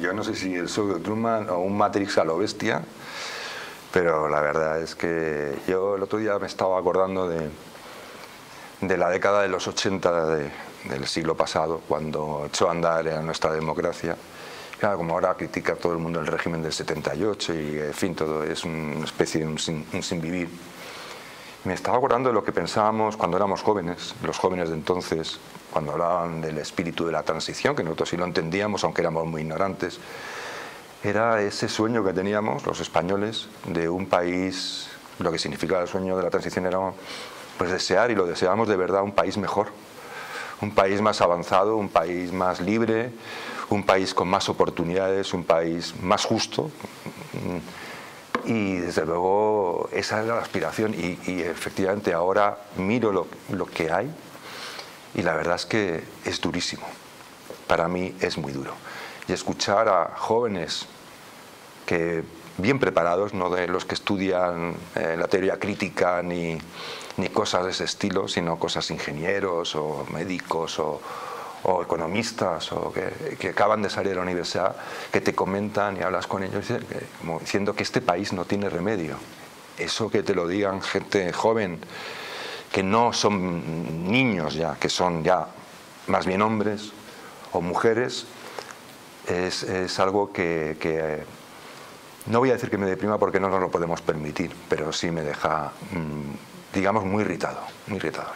yo no sé si el show de Truman o un Matrix a lo bestia, pero la verdad es que yo el otro día me estaba acordando de, de la década de los 80 del siglo pasado, cuando echó a andar en nuestra democracia. Claro, como ahora critica todo el mundo el régimen del 78 y, en fin, todo es una especie de un sin, un sin vivir. Me estaba acordando de lo que pensábamos cuando éramos jóvenes, los jóvenes de entonces, cuando hablaban del espíritu de la transición, que nosotros sí lo entendíamos, aunque éramos muy ignorantes, era ese sueño que teníamos los españoles de un país, lo que significaba el sueño de la transición era pues desear, y lo deseábamos de verdad, un país mejor, un país más avanzado, un país más libre, un país con más oportunidades, un país más justo. Y desde luego esa es la aspiración y, efectivamente ahora miro lo, lo que hay y la verdad es que es durísimo. Para mí es muy duro. Y escuchar a jóvenes que bien preparados, no de los que estudian eh, la teoría crítica ni, ni, cosas de ese estilo, sino cosas ingenieros o médicos o, o economistas o que, que, acaban de salir de la universidad, que te comentan y hablas con ellos diciendo que este país no tiene remedio. Eso que te lo digan gente joven que no son niños ya, que son ya más bien hombres o mujeres, es, es algo que, que, no voy a decir que me deprima porque no nos lo podemos permitir, pero sí me deja, mm, digamos, muy irritado, muy irritado.